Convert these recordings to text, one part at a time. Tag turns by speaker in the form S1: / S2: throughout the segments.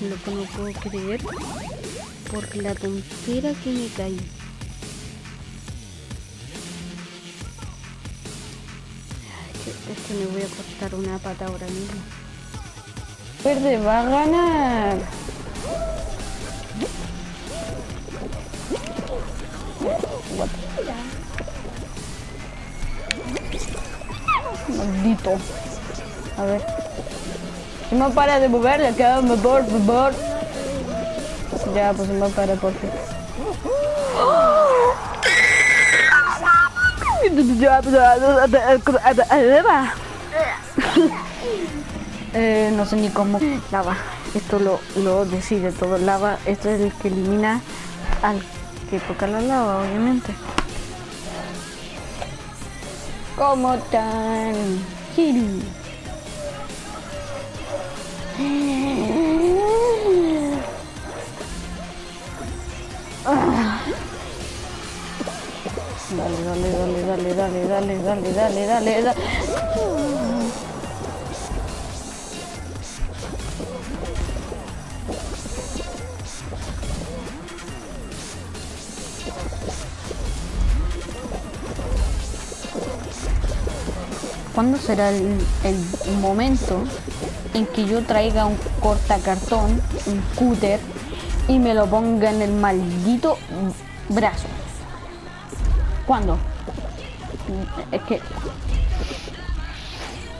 S1: Están cayendo palitas. Lo que no puedo creer por la tontera que me caí. Es que me voy a cortar una pata ahora mismo.
S2: Verde va a ganar. Maldito. A ver. No para de mover, le queda por favor. Ya, pues no para por fin. Eh, no sé ni cómo. Lava. Esto lo, lo decide todo. Lava, esto es el que elimina al que toca la lava, obviamente. Como tan Gil. Dale, dale, dale, dale, dale, dale, dale, dale, dale, dale. ¿Cuándo será el, el momento en que yo traiga un cortacartón, un cúter, y me lo ponga en el maldito brazo? ¿Cuándo? Es que...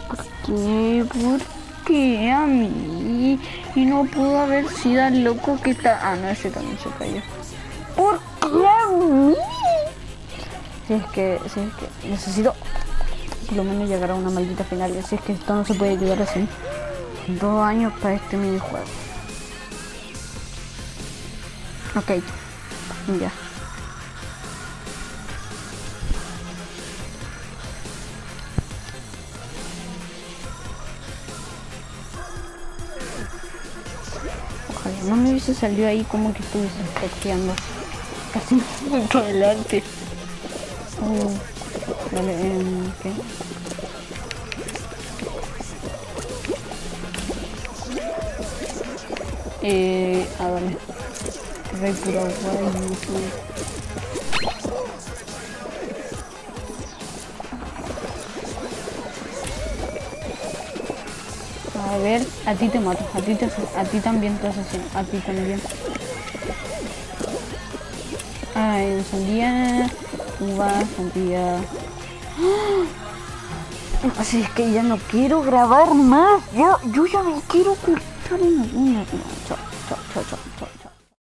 S2: ¿Por qué? ¿Por qué a mí? Y no pudo haber sido el loco que está... Ah, no, ese también se cayó. ¿Por qué a mí? Si es que... Si es que necesito por lo menos llegar a una maldita final. Así es que esto no se puede llegar así. Dos años para este minijuego. Ok, ya. Ojalá no me hubiese salido ahí como que estuviese toqueando. Casi muy por adelante. Oh. Vale, eh, ¿qué? Eh, ah, vale. A ver, a ti te mato, a ti, te, a ti también te asesino, a ti también. Ay, sandía, uva, sandía. Así es que ya no quiero grabar más. Ya, yo ya me quiero cortar en. No, chao, chao, chao, chao. chao.